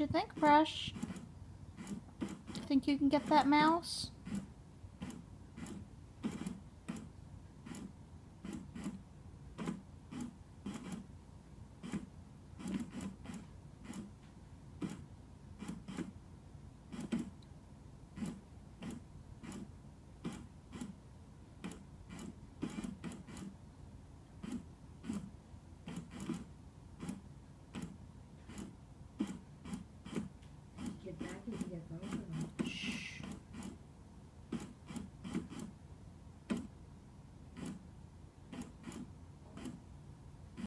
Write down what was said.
You think, Brush? Think you can get that mouse?